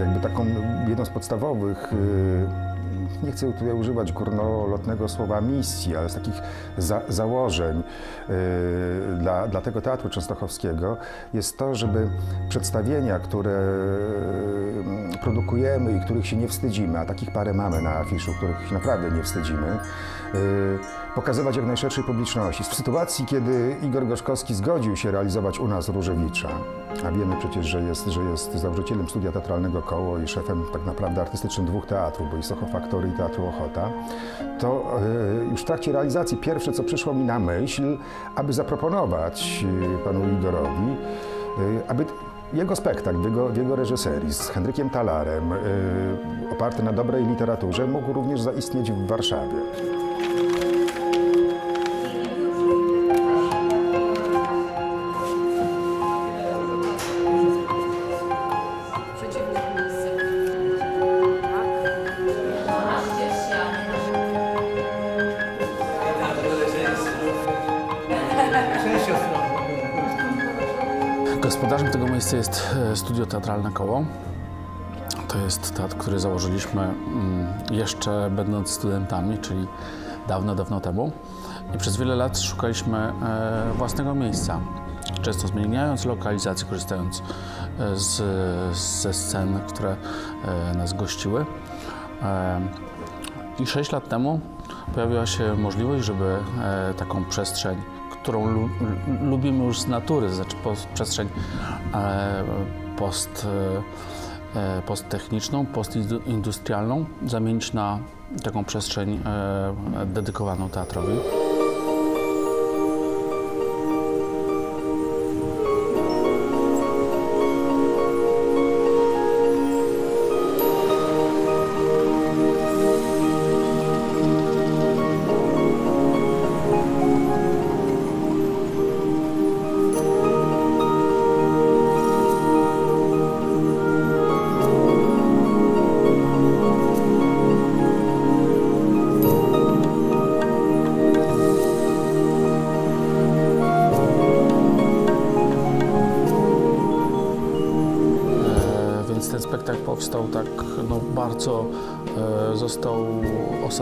jakby taką jedną z podstawowych y, nie chcę tutaj używać górnolotnego słowa misji, ale z takich za, założeń y, dla, dla tego teatru częstochowskiego jest to, żeby przedstawienia, które y, produkujemy i których się nie wstydzimy, a takich parę mamy na afiszu, których się naprawdę nie wstydzimy, y, pokazywać jak najszerszej publiczności. W sytuacji, kiedy Igor Gorzkowski zgodził się realizować u nas Różewicza, a wiemy przecież, że jest, że jest założycielem studia teatralnego Koło i szefem tak naprawdę artystycznym dwóch teatrów, bo i Soho i Teatru Ochota, to y, już w trakcie realizacji pierwsze, co przyszło mi na myśl, aby zaproponować y, panu Igorowi, y, aby jego spektakl w jego reżyserii z Henrykiem Talarem, oparty na dobrej literaturze, mógł również zaistnieć w Warszawie. Gospodarzem tego miejsca jest e, Studio Teatralne Koło. To jest teatr, który założyliśmy mm, jeszcze będąc studentami, czyli dawno, dawno temu. I przez wiele lat szukaliśmy e, własnego miejsca. Często zmieniając lokalizację, korzystając e, z, ze scen, które nas gościły. I sześć lat temu pojawiła się możliwość, żeby taką przestrzeń którą lu lubimy już z natury, znaczy przestrzeń e, post, e, posttechniczną, postindustrialną, zamienić na taką przestrzeń e, dedykowaną teatrowi.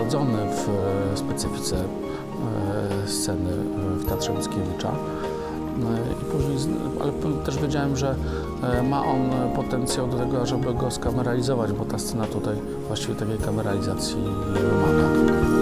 Osadzony w e, specyfice e, sceny w Teatrze Mickiewicza. I później, ale też wiedziałem, że ma on potencjał do tego, żeby go skameralizować, bo ta scena tutaj właściwie takiej kameralizacji wymaga.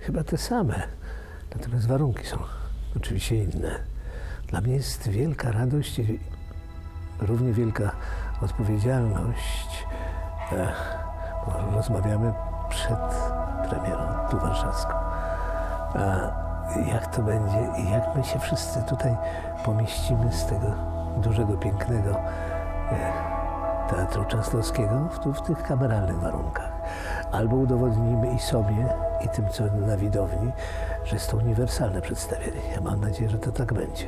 Chyba te same, natomiast warunki są oczywiście inne. Dla mnie jest wielka radość i równie wielka odpowiedzialność, rozmawiamy przed premierą tu warszawską. Jak to będzie i jak my się wszyscy tutaj pomieścimy z tego dużego, pięknego e, Teatru Częstochowskiego w, w tych kameralnych warunkach albo udowodnimy i sobie, i tym, co na widowni, że jest to uniwersalne przedstawienie. Ja mam nadzieję, że to tak będzie.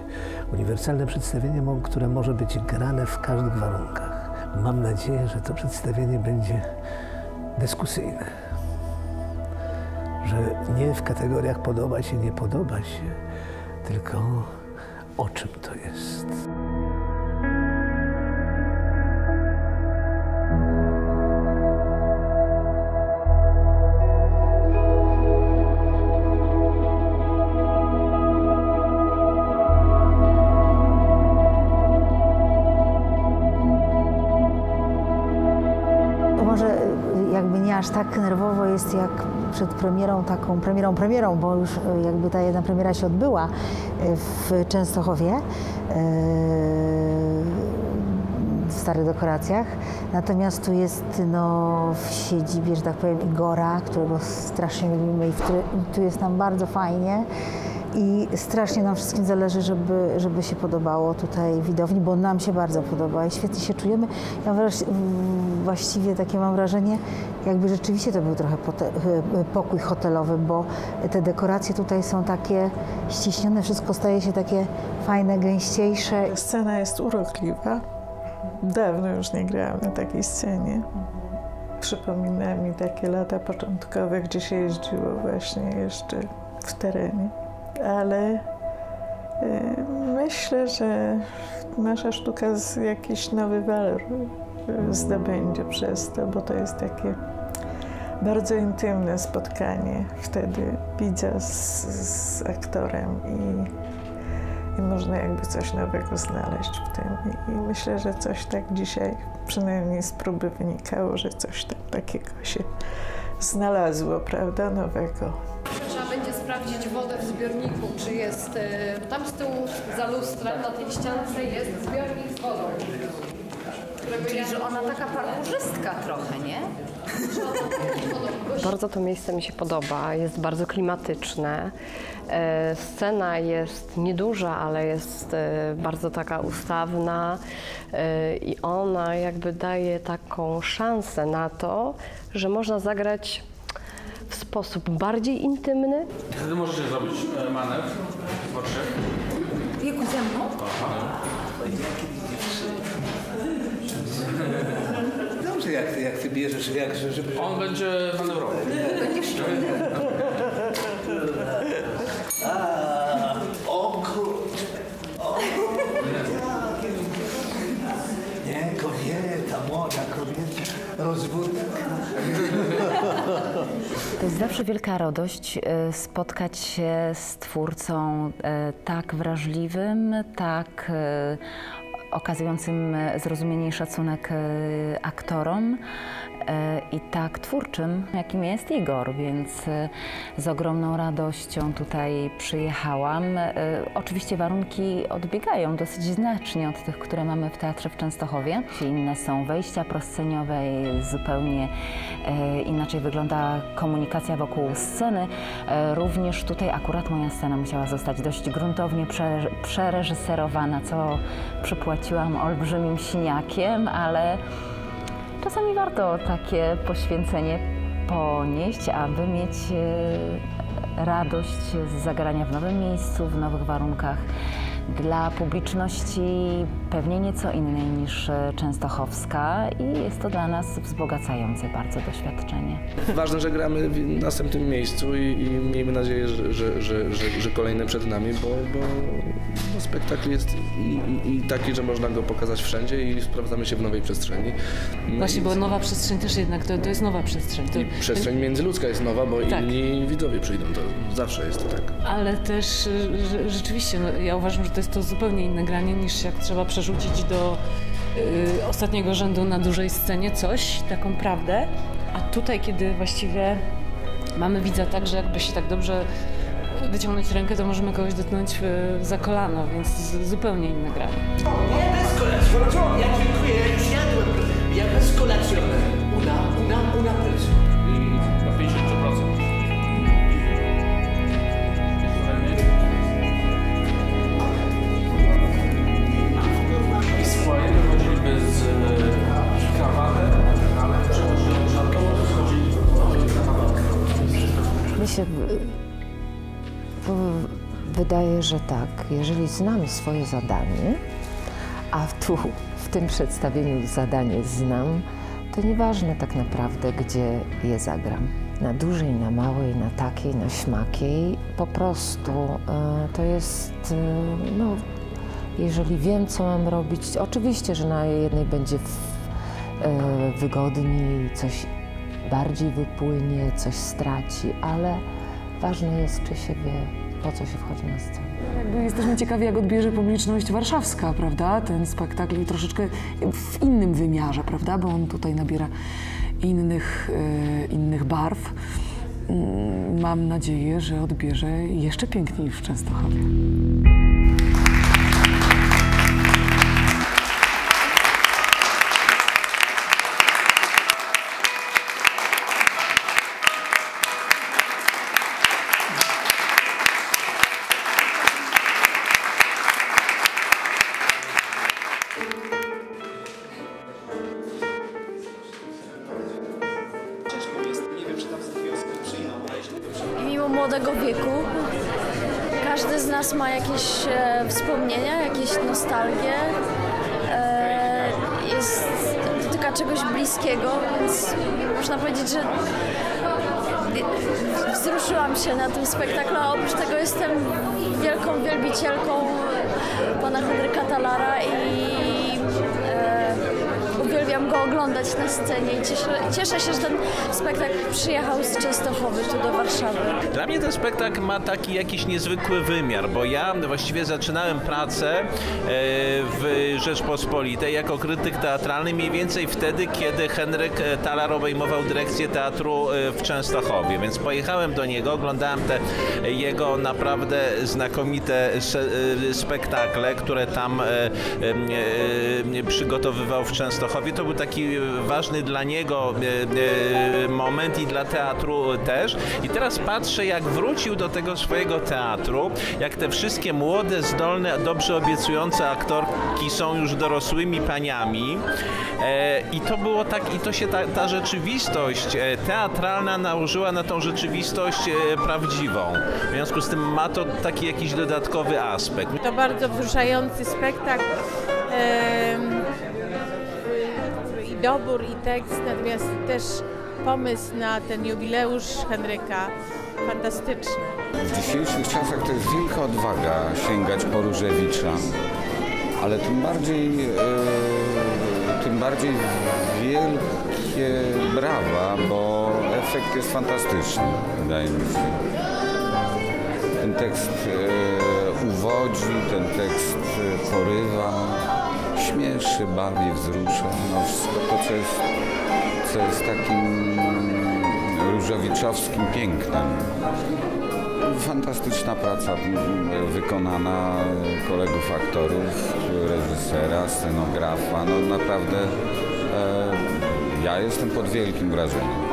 Uniwersalne przedstawienie, które może być grane w każdych warunkach. Mam nadzieję, że to przedstawienie będzie dyskusyjne. Że nie w kategoriach podoba się, nie podoba się, tylko o czym to jest. Aż tak nerwowo jest jak przed premierą, taką premierą, premierą, bo już e, jakby ta jedna premiera się odbyła e, w Częstochowie. E, starych dekoracjach. Natomiast tu jest no, w siedzibie, że tak powiem, Igora, którego strasznie lubimy i w tu jest nam bardzo fajnie. I strasznie nam wszystkim zależy, żeby, żeby się podobało tutaj widowni, bo nam się bardzo podoba i świetnie się czujemy. Ja właściwie takie mam wrażenie, jakby rzeczywiście to był trochę pote- e, pokój hotelowy, bo te dekoracje tutaj są takie ściśnione, wszystko staje się takie fajne, gęściejsze. Scena jest urokliwa. Dawno już nie grałam na takiej scenie. Przypomina mi takie lata początkowe, gdzie się jeździło właśnie jeszcze w terenie. Ale y, myślę, że nasza sztuka jakiś nowy walor y, zdobędzie przez to, bo to jest takie bardzo intymne spotkanie wtedy widza z, z aktorem i i można jakby coś nowego znaleźć w tym. I, I myślę, że coś tak dzisiaj, przynajmniej z próby wynikało, że coś tam takiego się znalazło, prawda, nowego. Sprawdzić wodę w zbiorniku, czy jest e, tam z tyłu za lustrem na tej ściance jest zbiornik z wodą. Którego Czyli, że ona taka parkurzystka trochę, nie? Bardzo to miejsce mi się podoba, jest bardzo klimatyczne. E, Scena jest nieduża, ale jest e, bardzo taka ustawna i ona jakby daje taką szansę na to, że można zagrać w sposób bardziej intymny, Wtedy możecie zrobić e, manewr w oczy. Wieku ze mną? Dobrze, jak, jak ty bierzesz, jak, żeby... On będzie manewrował. A, o kurczę, o Nie, kobieta, młoda kobieta, rozwódka. To jest zawsze wielka radość e, spotkać się z twórcą e, tak wrażliwym, tak e, okazującym e, zrozumienie i szacunek e, aktorom e, i tak twórczym, jakim jest Igor, więc z ogromną radością tutaj przyjechałam. Oczywiście warunki odbiegają dosyć znacznie od tych, które mamy w Teatrze w Częstochowie. Inne są wejścia prosceniowe, zupełnie inaczej wygląda komunikacja wokół sceny. Również tutaj akurat moja scena musiała zostać dość gruntownie prze, przereżyserowana, co przypłaciłam olbrzymim siniakiem, ale czasami warto takie poświęcenie ponieść, aby mieć e, radość z zagrania w nowym miejscu, w nowych warunkach. Dla publiczności pewnie nieco innej niż e, częstochowska i jest to dla nas wzbogacające bardzo doświadczenie. Ważne, że gramy w następnym miejscu i, i miejmy nadzieję, że, że, że, że, kolejne przed nami, bo, bo, bo spektakl jest i, i, i taki, że można go pokazać wszędzie i sprawdzamy się w nowej przestrzeni. No Właśnie, i- bo nowa przestrzeń też jednak to, to jest nowa przestrzeń. To, Przestrzeń międzyludzka jest nowa, bo Tak. inni widzowie przyjdą, to zawsze jest tak. Ale też że, rzeczywiście, no, ja uważam, że to jest to zupełnie inne granie niż jak trzeba przerzucić do y, ostatniego rzędu na dużej scenie coś, taką prawdę. A tutaj, kiedy właściwie mamy widza tak, że jakby się tak dobrze wyciągnąć rękę, to możemy kogoś dotknąć y, za kolano, więc z, zupełnie inne granie. Ja bez kolacji, ja dziękuję, już jadłem. Ja bez kolacji. Że tak. Jeżeli znam swoje zadanie, a tu w tym przedstawieniu zadanie znam, to nieważne tak naprawdę, gdzie je zagram. Na dużej, na małej, na takiej, na śmakiej. Po prostu e, to jest, e, no, jeżeli wiem, co mam robić, oczywiście, że na jednej będzie e, wygodniej, coś bardziej wypłynie, coś straci, ale ważne jest, czy się wie, po co się wchodzi na scenę. Jakby jesteśmy ciekawi, jak odbierze publiczność warszawska, prawda? Ten spektakl troszeczkę w innym wymiarze, prawda? Bo on tutaj nabiera innych, e, innych barw. Mm, Mam nadzieję, że odbierze jeszcze piękniej w Częstochowie. Ma jakieś e, wspomnienia, jakieś nostalgie. E, jest, dotyka czegoś bliskiego, więc można powiedzieć, że wzruszyłam się na tym spektaklu, a oprócz tego jestem wielką wielbicielką pana Henryka Talara i oglądać na scenie i cieszę, cieszę się, że ten spektakl przyjechał z Częstochowy tu do Warszawy. Dla mnie ten spektakl ma taki jakiś niezwykły wymiar, bo ja właściwie zaczynałem pracę e, w Rzeczpospolitej jako krytyk teatralny mniej więcej wtedy, kiedy Henryk e, Talar obejmował dyrekcję teatru e, w Częstochowie, więc pojechałem do niego, oglądałem te jego naprawdę znakomite spektakle, które tam przygotowywał w Częstochowie. To był taki ważny dla niego moment i dla teatru też. I teraz patrzę, jak wrócił do tego swojego teatru, jak te wszystkie młode, zdolne, dobrze obiecujące aktorki są już dorosłymi paniami. E, I to było tak, i to się ta, ta rzeczywistość e, teatralna nałożyła na tą rzeczywistość e, prawdziwą. W związku z tym ma to taki jakiś dodatkowy aspekt. To bardzo wzruszający spektakl. Dobór, i tekst, natomiast też pomysł na ten jubileusz Henryka fantastyczny. W dzisiejszych czasach to jest wielka odwaga sięgać po Różewicza, ale tym bardziej, e, tym bardziej wielkie brawa, bo efekt jest fantastyczny, wydaje mi się. Ten tekst e, uwodzi, ten tekst porywa, śmieszy, bawi, wzrusza. No wszystko to, co jest, co jest takim różowiczowskim pięknem. Fantastyczna praca wykonana kolegów aktorów, reżysera, scenografa. No naprawdę e, ja jestem pod wielkim wrażeniem.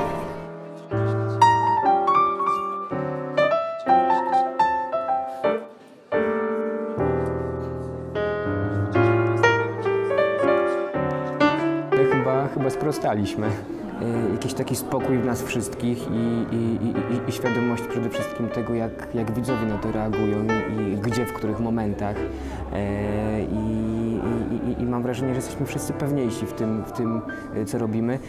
Chyba, chyba sprostaliśmy. Y, Jakiś taki spokój w nas wszystkich i, i, i, i świadomość przede wszystkim tego, jak, jak widzowie na to reagują i, gdzie, w których momentach. E, I mam wrażenie, że jesteśmy wszyscy pewniejsi w tym, w tym y, co robimy.